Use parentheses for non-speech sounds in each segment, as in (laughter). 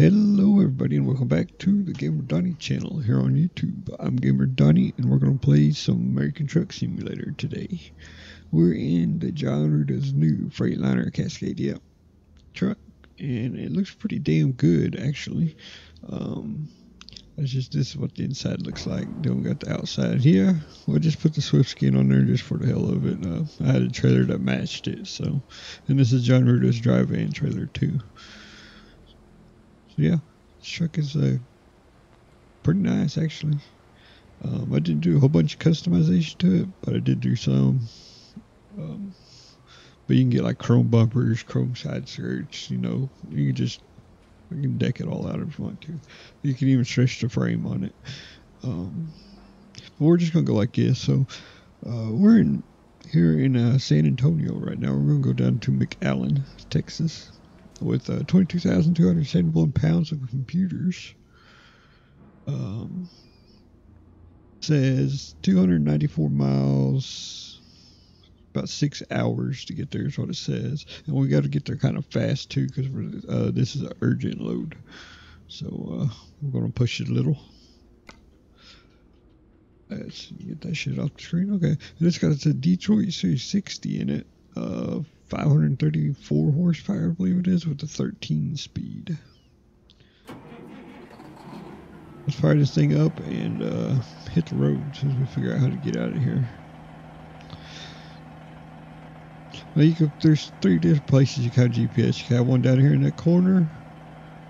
Hello everybody and welcome back to the Gamer Donny channel here on YouTube. I'm Gamer Donny and we're going to play some American Truck Simulator today. We're in the Jon Ruda's new Freightliner Cascadia truck and it looks pretty damn good actually. Um, that's just this is what the inside looks like. Don't got the outside here. We'll just put the Swift skin on there just for the hell of it. Uh, I had a trailer that matched it so, and this is Jon Ruda's dry van trailer too yeah, this truck is uh, pretty nice actually. Um, I didn't do a whole bunch of customization to it, but I did do some. Um, but you can get like chrome bumpers, chrome side skirts. You know, you can just you can deck it all out if you want to. You can even stretch the frame on it. Um, but we're just gonna go like this. So uh, we're in here in uh, San Antonio right now. We're gonna go down to McAllen, Texas with uh, 22,271 pounds of computers. Um, says 294 miles, about six hours to get there is what it says. And we got to get there kind of fast too because uh, this is an urgent load. So uh, we're going to push it a little. Let's get that shit off the screen. Okay. And it's got a Detroit Series 60 in it. Uh, 534 horsepower, I believe it is, with the 13 speed. Let's fire this thing up and uh, hit the road as we figure out how to get out of here. Well, you could, there's three different places you can have GPS. You can have one down here in that corner.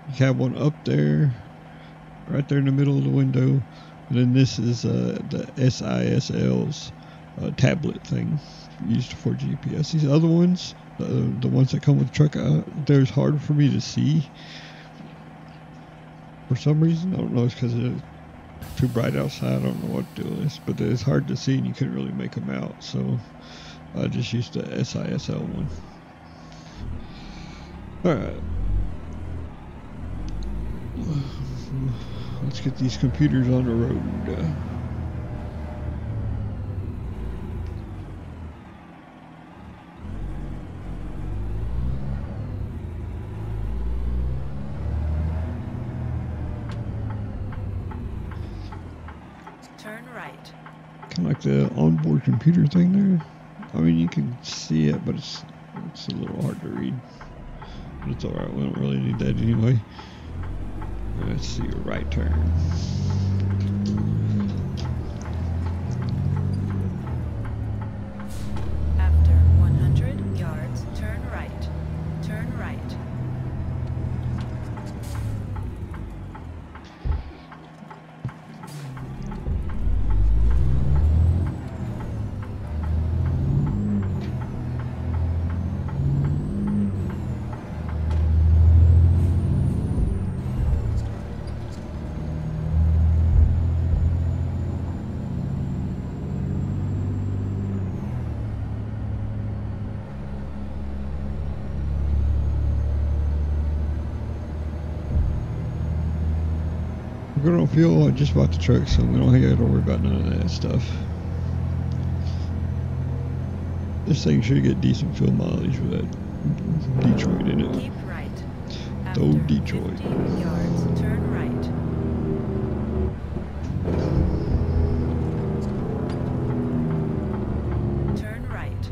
You can have one up there, right there in the middle of the window. And then this is uh, the SISL's uh, tablet thing used for GPS. These other ones, uh, the ones that come with the truck, uh, they're harder for me to see. For some reason, I don't know. It's because it's too bright outside. I don't know what to do with this, but it's hard to see, and you couldn't really make them out. So I just used the SISL one. All right. Let's get these computers on the road. Uh, Turn right. kind of like the onboard computer thing there. I mean, you can see it, but it's it's a little hard to read. But it's all right. We don't really need that anyway. Let's see right turn. After 100 yards, turn right. Turn right. Feel I just bought the truck, so we don't have to worry about none of that stuff. This thing should get decent fuel mileage with that Detroit in it. Keep right. After Detroit. 50 yards, turn right. Turn right.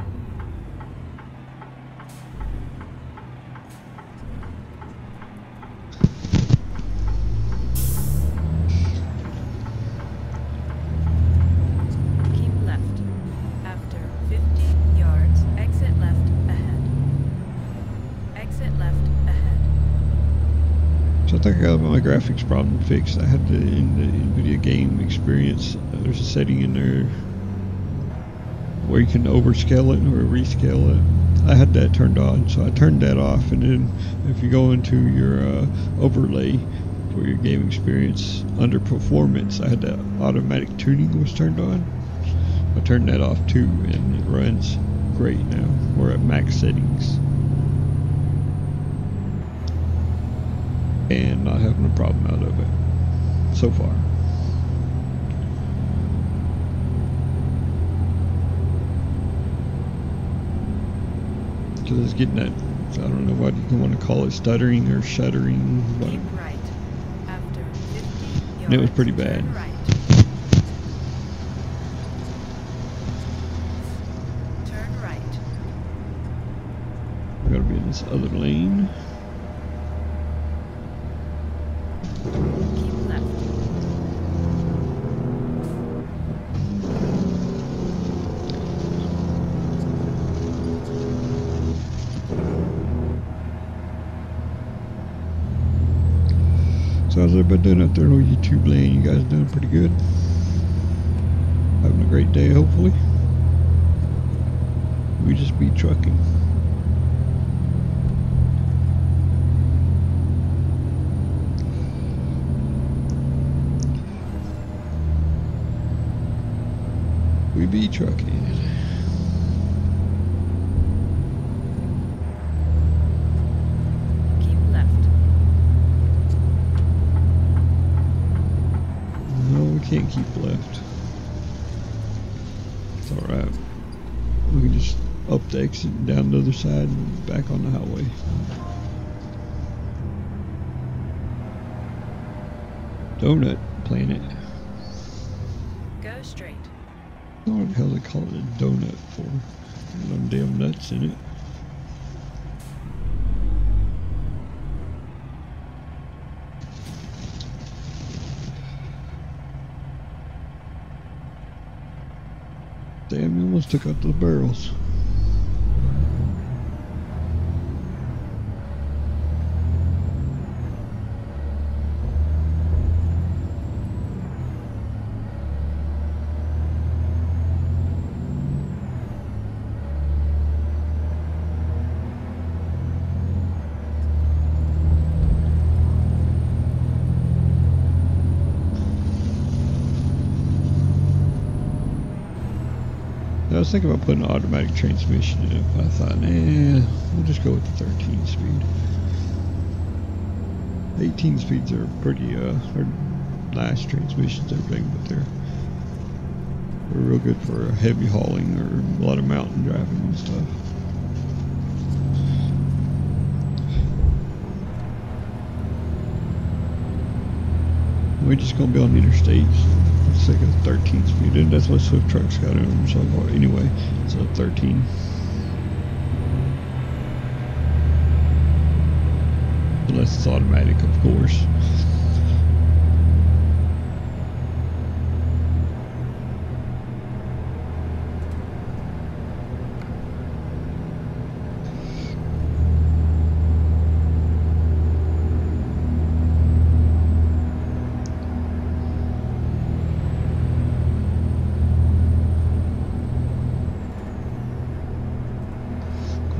Keep left. After 50 yards, exit left ahead. Exit left ahead. So I think I got my graphics problem fixed. I had the in the NVIDIA game experience. There's a setting in there where you can overscale it or rescale it. I had that turned on, so I turned that off. And then if you go into your uh, overlay for your game experience under performance, I had that automatic tuning was turned on. I turned that off too, and it runs great now. We're at max settings. and not having a problem out of it so far. Because it's getting that, I don't know what you want to call it, stuttering or shuddering. Right. After 50 And it was pretty bad. turn right. Turn right. gotta be in this other lane. So how's everybody doing out there on YouTube land? You guys doing pretty good? Having a great day, hopefully. We just be trucking. We be trucking. Keep left. No, we can't keep left. It's alright. We can just up the exit and down the other side and back on the highway. Donut Planet. Go straight. I don't know what the hell they call it a donut for. Them damn nuts in it. Damn, you almost took out the barrels. Was thinking about putting an automatic transmission in it, but I thought, nah, we'll just go with the 13 speed. 18 speeds are pretty, uh, are nice transmissions, everything, but they're they're real good for heavy hauling or a lot of mountain driving and stuff. We're just gonna be on interstates. A 13 speed, that's what Swift trucks got in them. So anyway, a 13. Unless it's automatic, of course.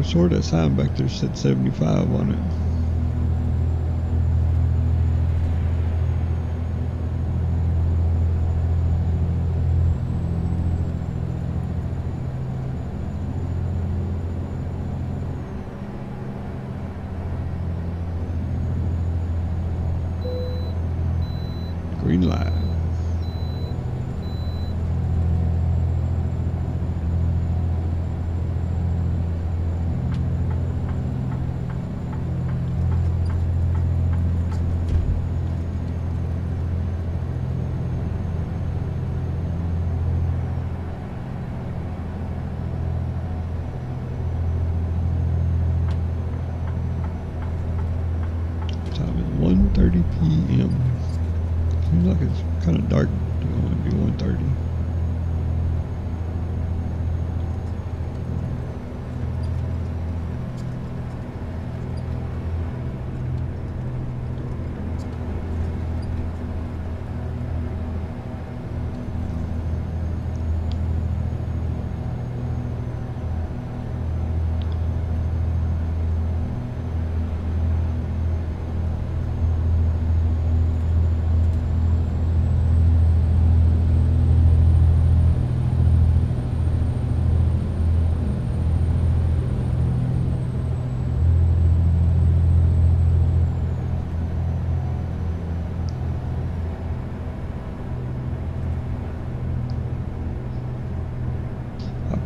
Sort that sign back there said 75 on it.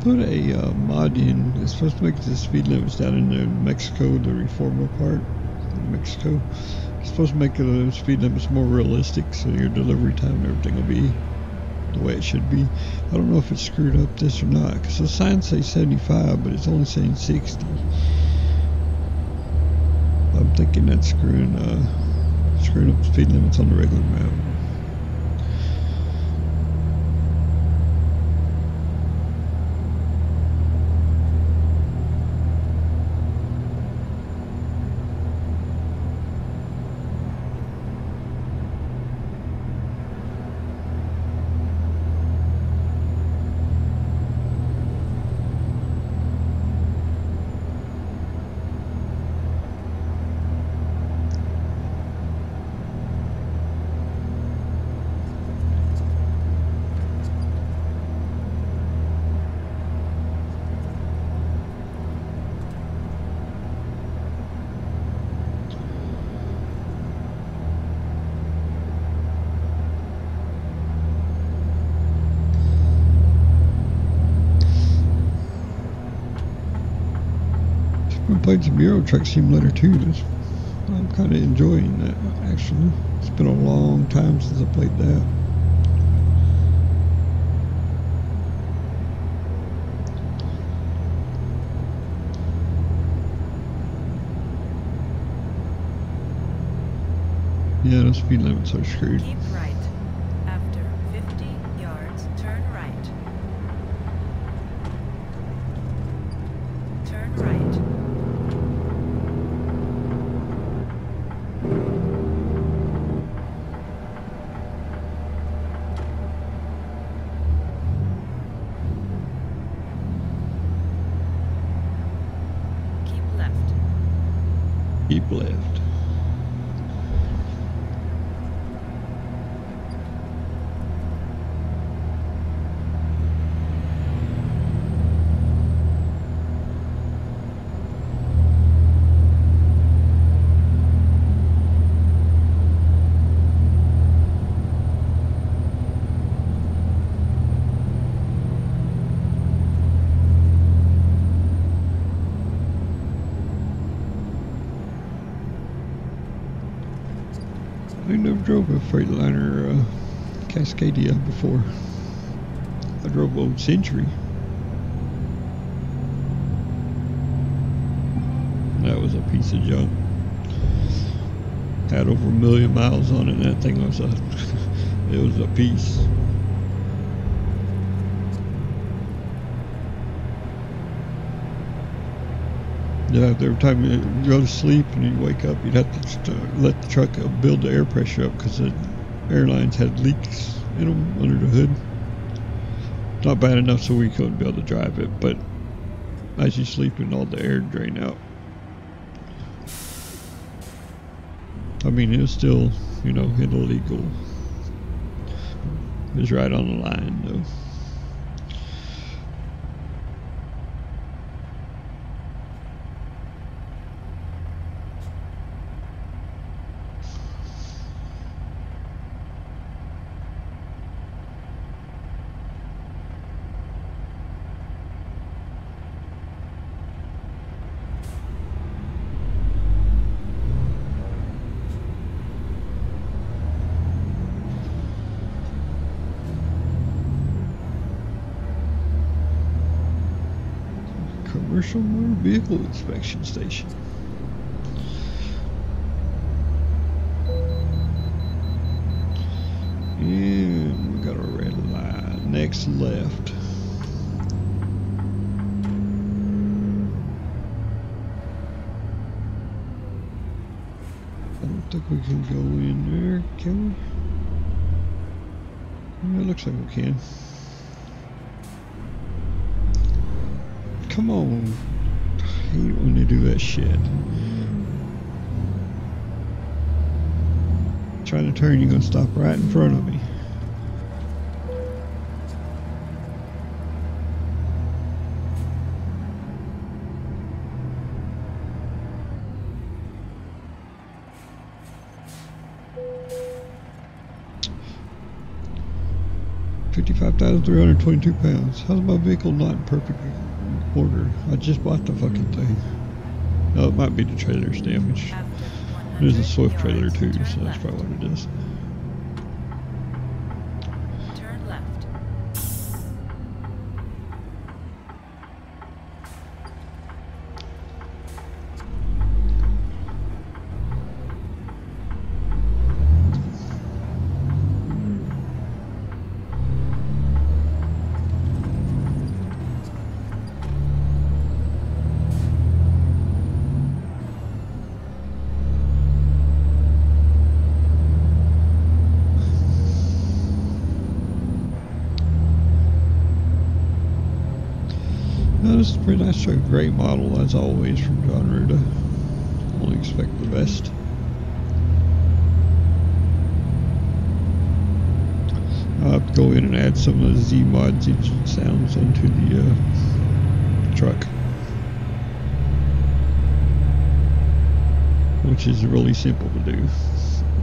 Put a uh, mod in. It's supposed to make the speed limits down in uh, Mexico, the Reforma part, Mexico. It's supposed to make the speed limits more realistic, so your delivery time and everything will be the way it should be. I don't know if it's screwed up this or not, because the signs say 75, but it's only saying 60. I'm thinking that's screwing uh, screwing up speed limits on the regular map. I played some Euro Truck Simulator too. I'm kind of enjoying that actually. It's been a long time since I played that. Yeah, the speed limits are screwed. Keep right. After 50 yards, turn right. Turn right. Keep left. Keep left. I never drove a Freightliner uh, Cascadia before. I drove Old Century. That was a piece of junk. Had over a million miles on it. And that thing was a, (laughs) it was a piece. Yeah, every time you go to sleep and you wake up, you'd have to let the truck build the air pressure up because the airlines had leaks under the hood. Not bad enough so we couldn't be able to drive it, but as you sleep and all the air drain out. I mean, it's still, you know, illegal. It's right on the line, though. Commercial Motor Vehicle Inspection Station. And we got a red line. Next left. I don't think we can go in there, can we? Yeah, it looks like we can. Come on. I hate when they do that shit. Trying to turn, you're gonna stop right in front of me. 55,322 pounds. How's my vehicle not in perfect order? I just bought the fucking thing. Oh, it might be the trailer's damaged. After There's a Swift trailer too, so that's probably what it is. Turn left. No, this is a pretty nice truck. Great model, as always, from Jon Ruda. Only expect the best. I'll have to go in and add some of the Z mods engine sounds onto the uh, truck. Which is really simple to do.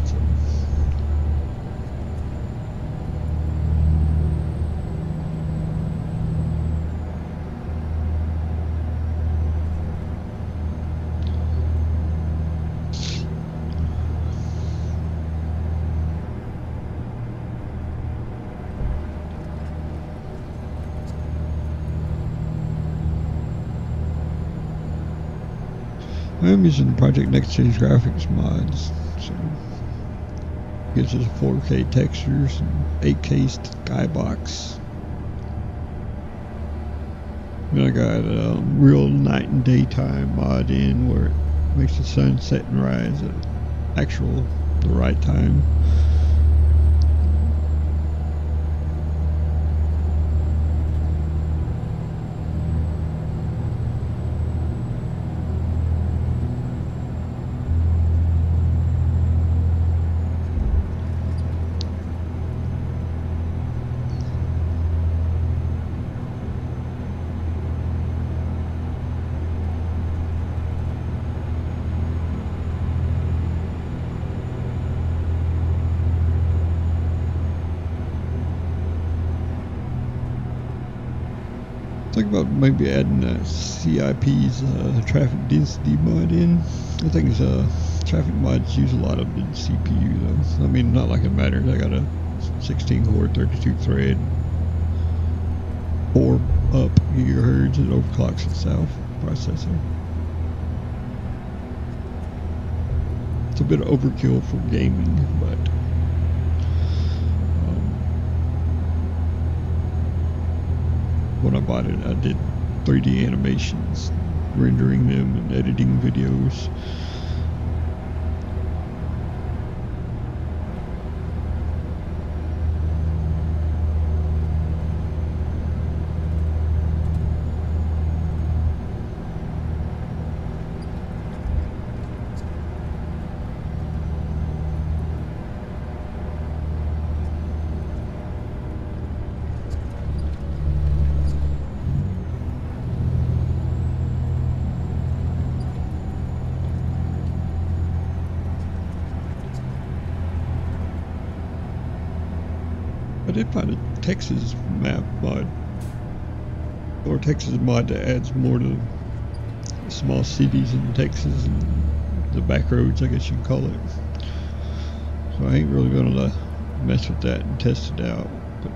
So, I'm using Project Next Change graphics mods, so gives us 4K textures and 8K skybox. Then I got a real night and daytime mod in where it makes the sun set and rise at actual the right time. About maybe adding a CIP's uh, traffic density mod in. I think it's, uh, traffic mods use a lot of the CPU though. I mean, not like it matters. I got a 16 core, 32 thread, 4 up gigahertz. It overclocks itself processor. It's a bit of overkill for gaming, but um, when I bought it, I did 3D animations, rendering them and editing videos. Did find a Texas map mod or Texas mod that adds more to small cities in Texas and the back roads, I guess you can call it. So I ain't really gonna uh, mess with that and test it out. But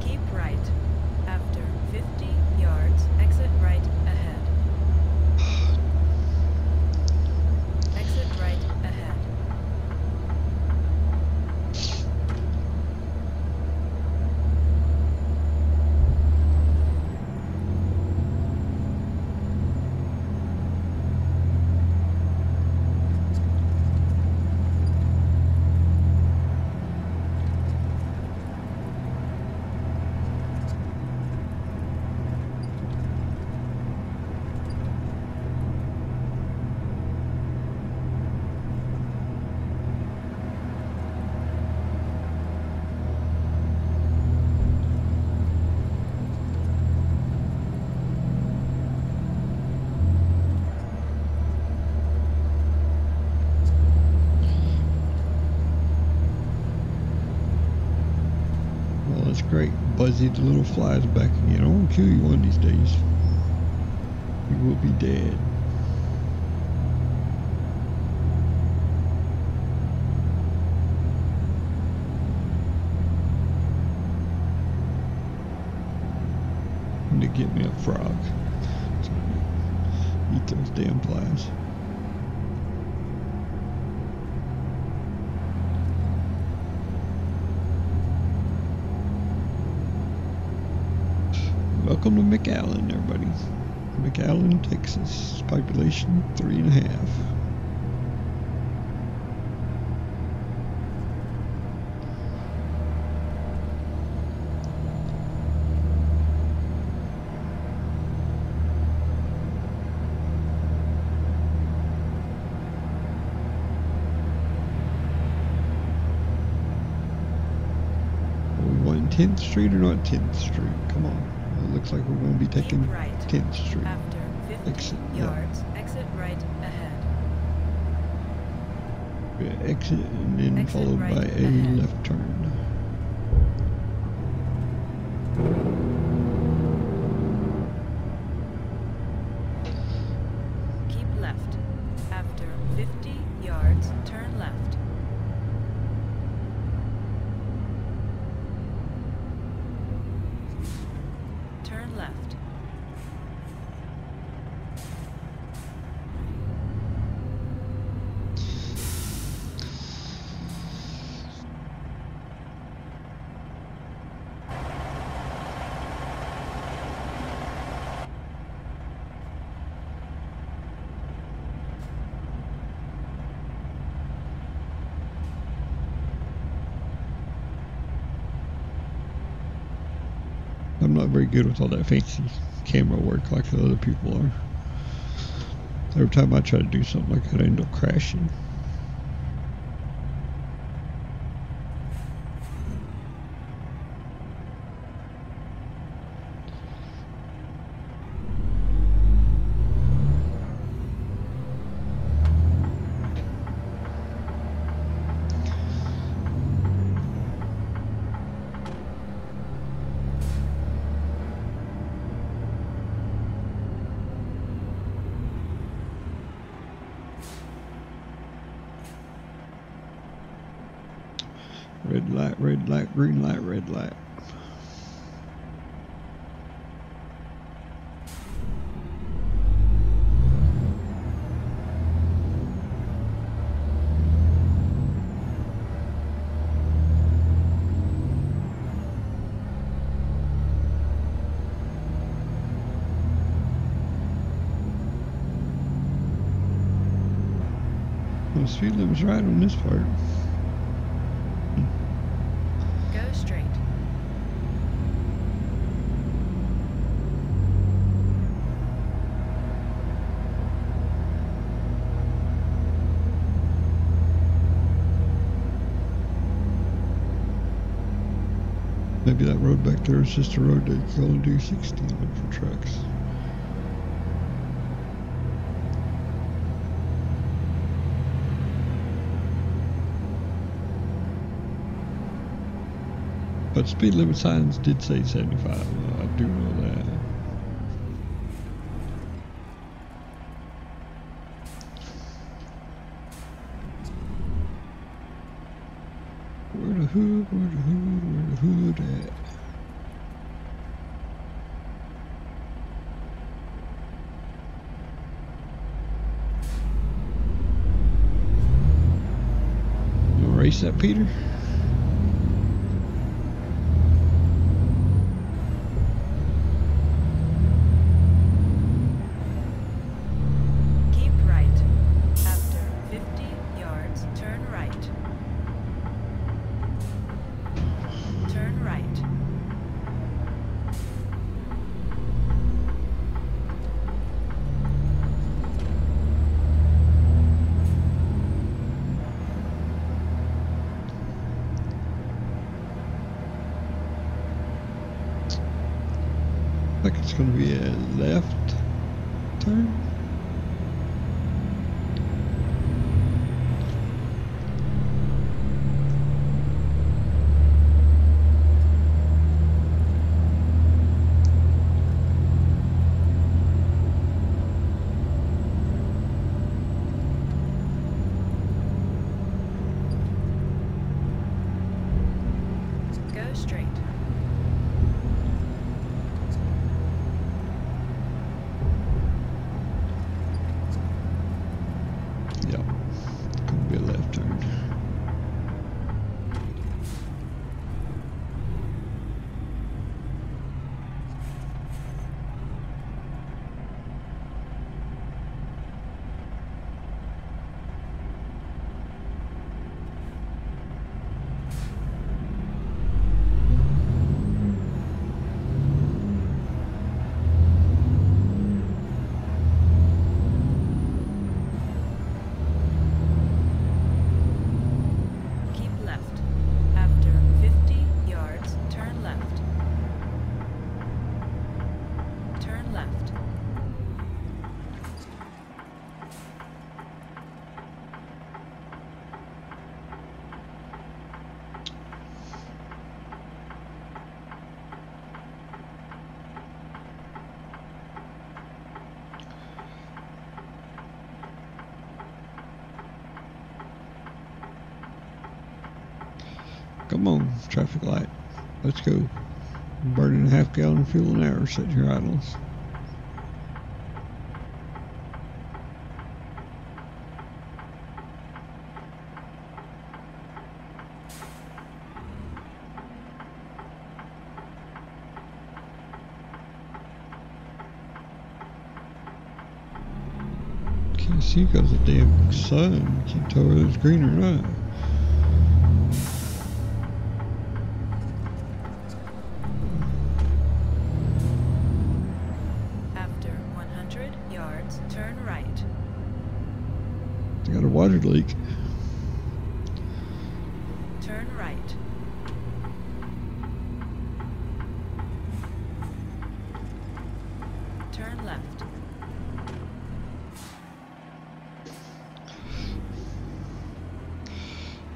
Keep right. After 50 yards, exit right ahead. Exit right ahead. Great. Buzzy the little flies back again. I won't kill you one of these days. You will be dead. to get me a frog. Eat those damn flies. Welcome to McAllen, everybody. McAllen, Texas. Population three and a half. Tenth Street or not Tenth Street? Come on. Looks like we're going to be taking right. Tenth Street. After 50 Exit, yeah. yards, exit right ahead. Yeah, exit and then Exit followed right by a left turn. Keep left. After 50 yards, turn left. Turn left. I'm not very good with all that fancy camera work like the other people are. Every time I try to do something like that, I end up crashing. Red light, red light, green light, red light. The speed limit's right on this part. Go straight. Maybe that road back there is just a road that you can only do 60 on for trucks. But speed limit signs did say 75. uh, I do know that. Where the hood, where the hood, where the hood at? That, Peter? Traffic light. Let's go. Burning a half gallon of fuel an hour, your idles. Can't see because the damn sun. Can't tell whether it's green or not. After 100 yards, turn right. They a. Turn right. Turn left.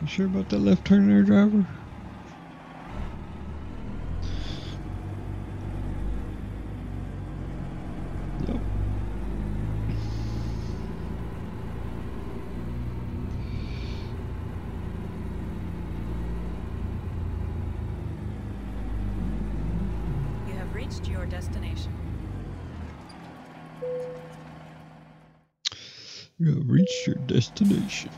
You sure about that left turn there, driver? Yep. You have reached your destination. You have reached your destination.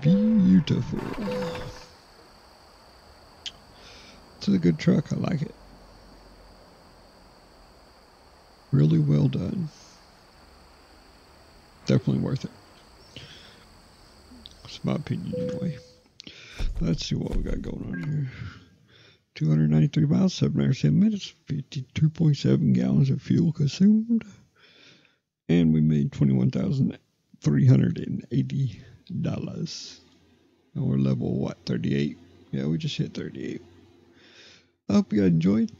Beautiful. It's a good truck. I like it. Really well done. Definitely worth it. That's my opinion anyway. Let's see what we got going on here. 293 miles, 7 hours, 10 minutes, 52.7 gallons of fuel consumed. And we made $21,380. And we're level, what, 38? Yeah, we just hit 38. I hope you enjoyed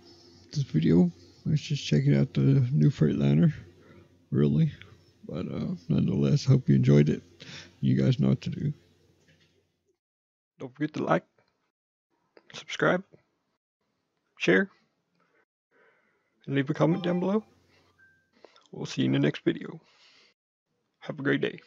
this video. I was just checking out the new Freightliner, really. But uh, nonetheless, hope you enjoyed it. You guys know what to do. Don't forget to like, subscribe, share, and leave a comment down below. We'll see you in the next video. Have a great day.